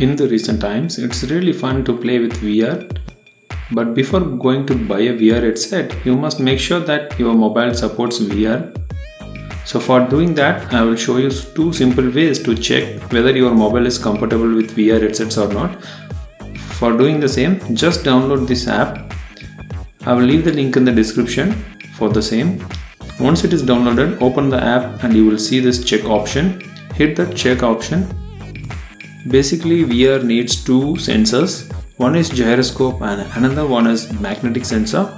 In the recent times, it's really fun to play with VR. But before going to buy a VR headset, you must make sure that your mobile supports VR. So for doing that, I will show you two simple ways to check whether your mobile is compatible with VR headsets or not. For doing the same, just download this app. I will leave the link in the description for the same. Once it is downloaded, open the app and you will see this check option. Hit the check option Basically VR needs two sensors. One is gyroscope and another one is magnetic sensor.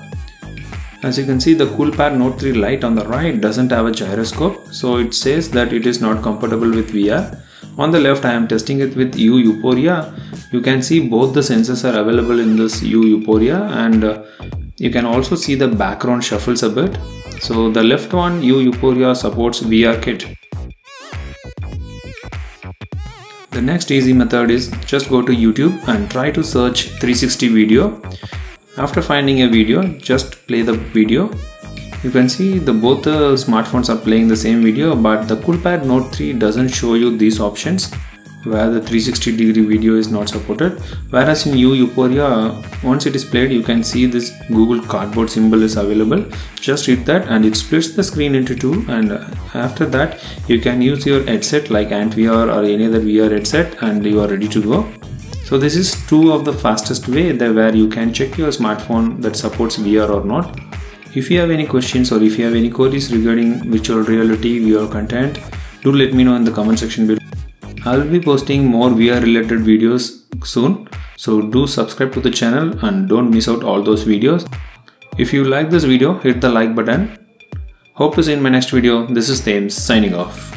As you can see the Coolpad Note 3 Lite on the right doesn't have a gyroscope so it says that it is not compatible with VR. On the left I am testing it with YU Yuphoria. You can see both the sensors are available in this YU Yuphoria and uh, you can also see the background shuffles a bit. So the left one YU Yuphoria supports VR kit. The next easy method is just go to YouTube and try to search 360 video. After finding a video, just play the video. You can see the both the smartphones are playing the same video but the Coolpad Note 3 doesn't show you these options where the 360 degree video is not supported. Whereas in YU Yuphoria once it is played you can see this Google Cardboard symbol is available. Just hit that and it splits the screen into two. And uh, after that you can use your headset like Ant VR or any other VR headset and you are ready to go. So this is two of the fastest way that where you can check your smartphone that supports VR or not. If you have any questions or if you have any queries regarding virtual reality VR content do let me know in the comment section below I will be posting more VR related videos soon. So do subscribe to the channel and don't miss out all those videos. If you like this video, hit the like button. Hope to see you in my next video. This is Thames signing off.